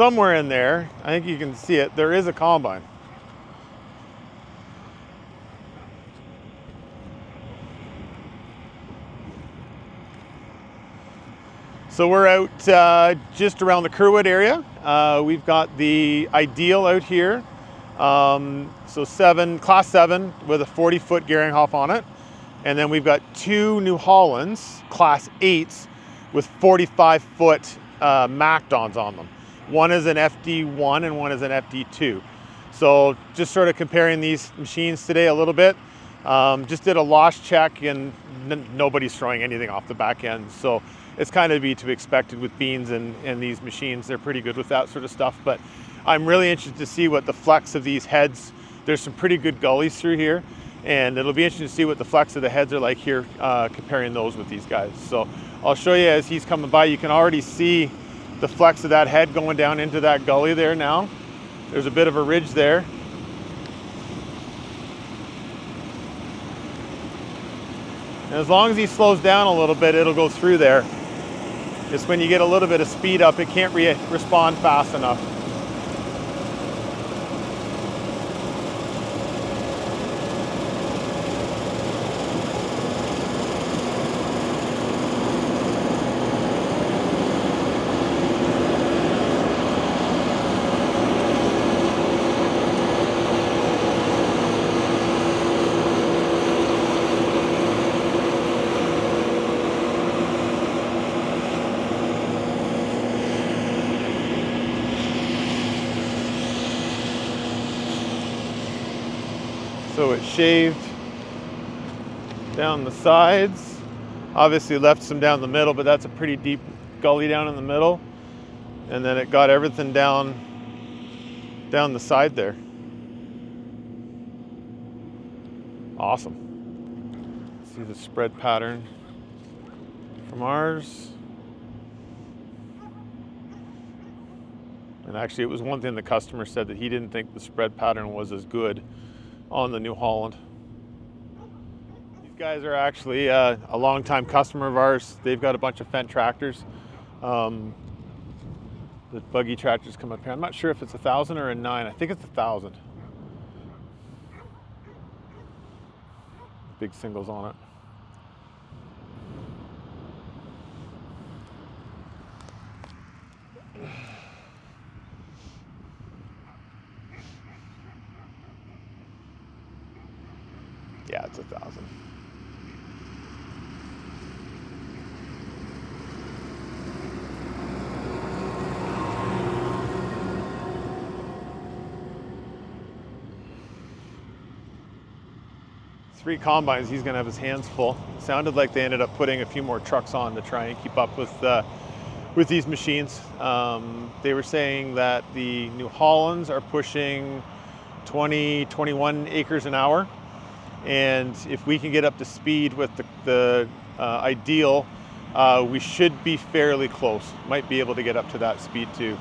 somewhere in there, I think you can see it, there is a combine. So we're out uh, just around the Curwood area. Uh, we've got the Ideal out here. Um, so seven, class seven with a 40 foot Geringhoff on it. And then we've got two New Hollands, class eights with 45 foot uh, Macdons on them. One is an FD1 and one is an FD2. So just sort of comparing these machines today a little bit. Um, just did a loss check and nobody's throwing anything off the back end. So it's kind of be to be expected with beans and, and these machines. They're pretty good with that sort of stuff. But I'm really interested to see what the flex of these heads, there's some pretty good gullies through here. And it'll be interesting to see what the flex of the heads are like here, uh, comparing those with these guys. So I'll show you as he's coming by. You can already see the flex of that head going down into that gully there now. There's a bit of a ridge there. And as long as he slows down a little bit, it'll go through there. It's when you get a little bit of speed up, it can't re respond fast enough. So it shaved down the sides. Obviously left some down the middle, but that's a pretty deep gully down in the middle. And then it got everything down down the side there. Awesome. See the spread pattern from ours. And actually, it was one thing the customer said that he didn't think the spread pattern was as good on the New Holland. These guys are actually uh, a longtime customer of ours. They've got a bunch of Fendt tractors. Um, the buggy tractors come up here. I'm not sure if it's a thousand or a nine. I think it's a thousand. Big singles on it. It's a thousand. Three combines, he's gonna have his hands full. Sounded like they ended up putting a few more trucks on to try and keep up with uh, with these machines. Um, they were saying that the New Hollands are pushing 20, 21 acres an hour and if we can get up to speed with the, the uh, ideal, uh, we should be fairly close. Might be able to get up to that speed too.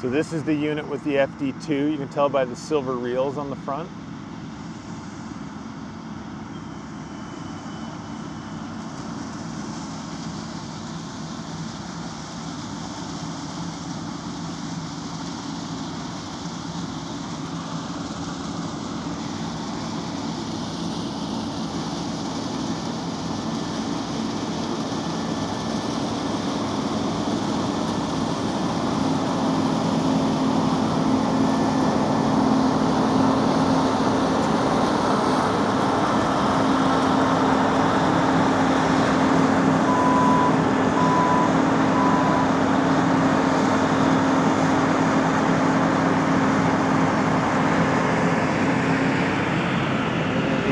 So this is the unit with the FD2. You can tell by the silver reels on the front.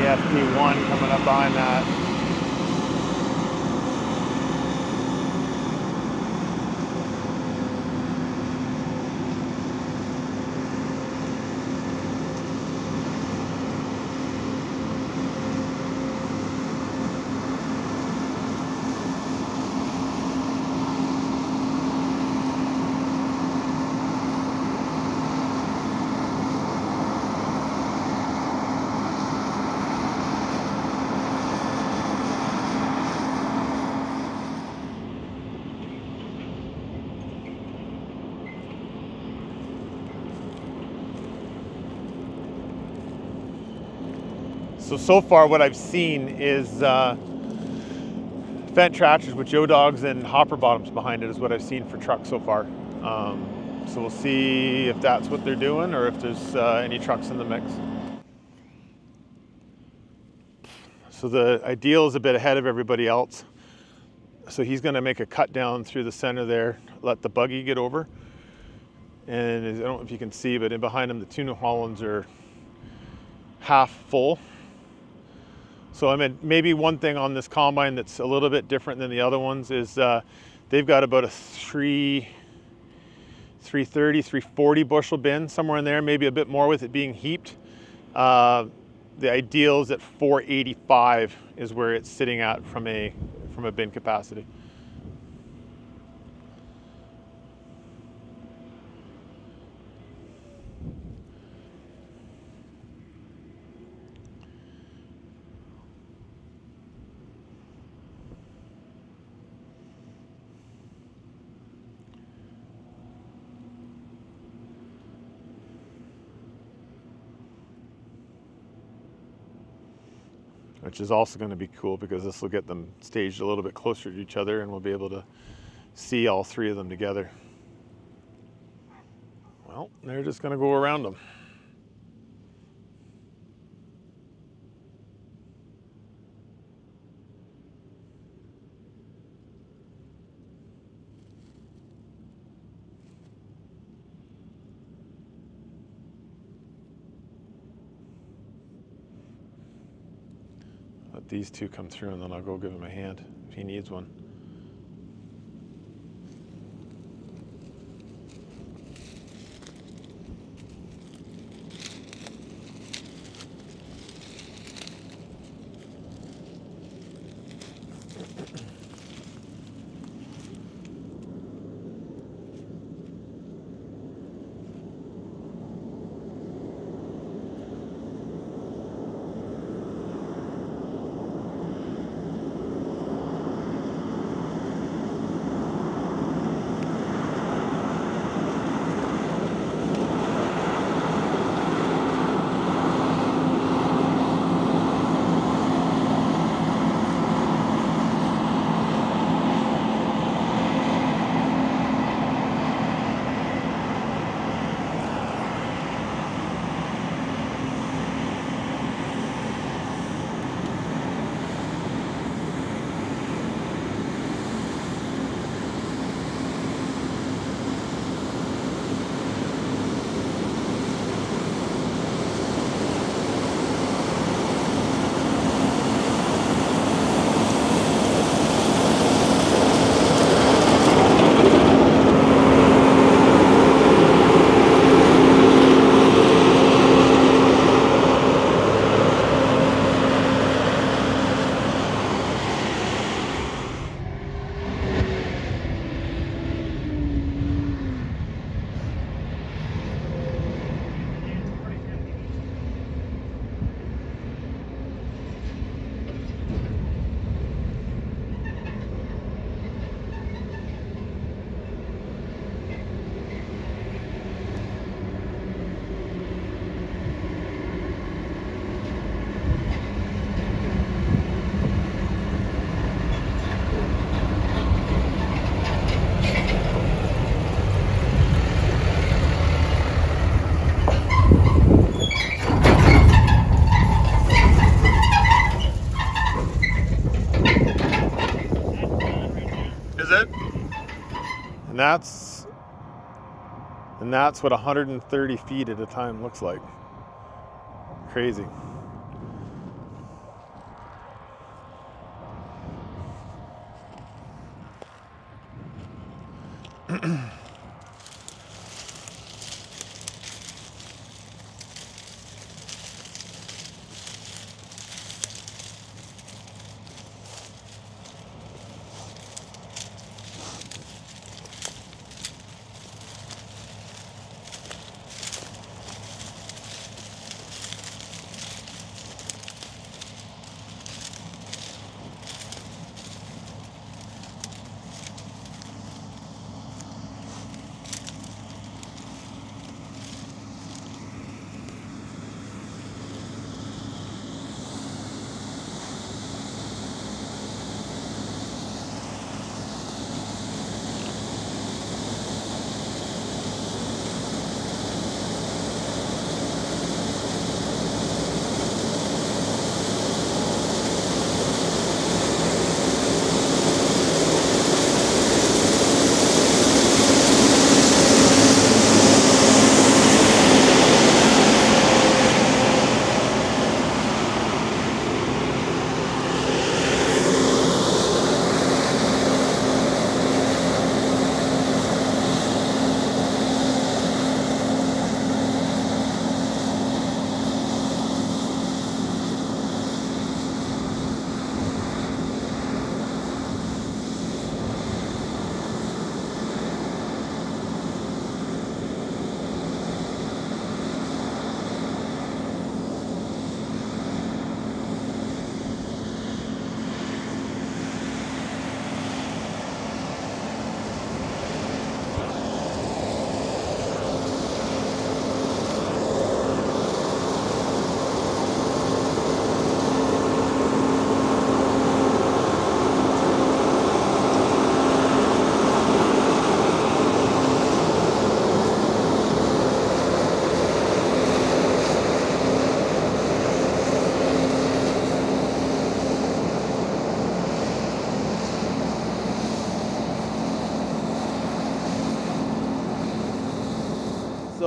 FD1 coming up behind that. So, so far what I've seen is uh, tractors with Joe Dogs and hopper bottoms behind it is what I've seen for trucks so far. Um, so we'll see if that's what they're doing or if there's uh, any trucks in the mix. So the ideal is a bit ahead of everybody else. So he's gonna make a cut down through the center there, let the buggy get over. And I don't know if you can see, but in behind him, the two New Hollands are half full. So I mean, maybe one thing on this combine that's a little bit different than the other ones is uh, they've got about a three, 330, 340 bushel bin, somewhere in there, maybe a bit more with it being heaped. Uh, the ideal is at 485 is where it's sitting at from a, from a bin capacity. Which is also going to be cool because this will get them staged a little bit closer to each other and we'll be able to see all three of them together. Well, they're just going to go around them. These two come through and then I'll go give him a hand if he needs one. Is it? And that's and that's what 130 feet at a time looks like. Crazy.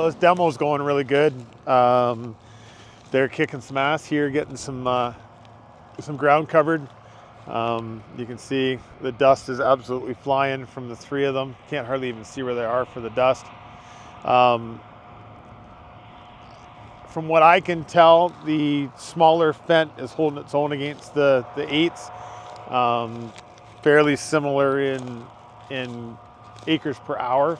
This demo's going really good. Um, they're kicking some ass here, getting some uh, some ground covered. Um, you can see the dust is absolutely flying from the three of them. Can't hardly even see where they are for the dust. Um, from what I can tell, the smaller Fendt is holding its own against the, the eights. Um, fairly similar in, in acres per hour.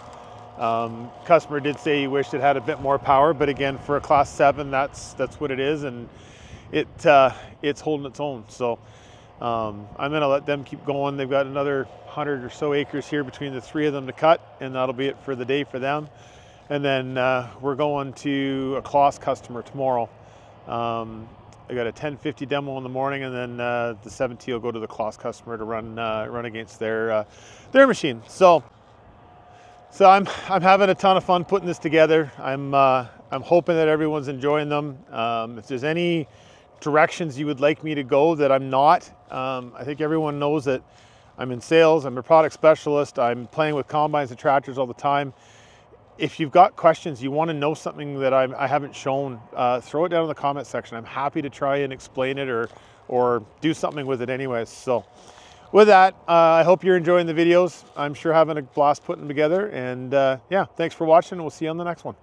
Um, customer did say he wished it had a bit more power, but again, for a class seven, that's that's what it is, and it uh, it's holding its own. So um, I'm to let them keep going. They've got another hundred or so acres here between the three of them to cut, and that'll be it for the day for them. And then uh, we're going to a Claas customer tomorrow. Um, I got a 1050 demo in the morning, and then uh, the 7T will go to the Claas customer to run uh, run against their uh, their machine. So. So I'm, I'm having a ton of fun putting this together. I'm, uh, I'm hoping that everyone's enjoying them. Um, if there's any directions you would like me to go that I'm not, um, I think everyone knows that I'm in sales, I'm a product specialist, I'm playing with combines and tractors all the time. If you've got questions, you want to know something that I'm, I haven't shown, uh, throw it down in the comment section. I'm happy to try and explain it or, or do something with it anyways. So with that, uh, I hope you're enjoying the videos. I'm sure having a blast putting them together. And uh, yeah, thanks for watching. We'll see you on the next one.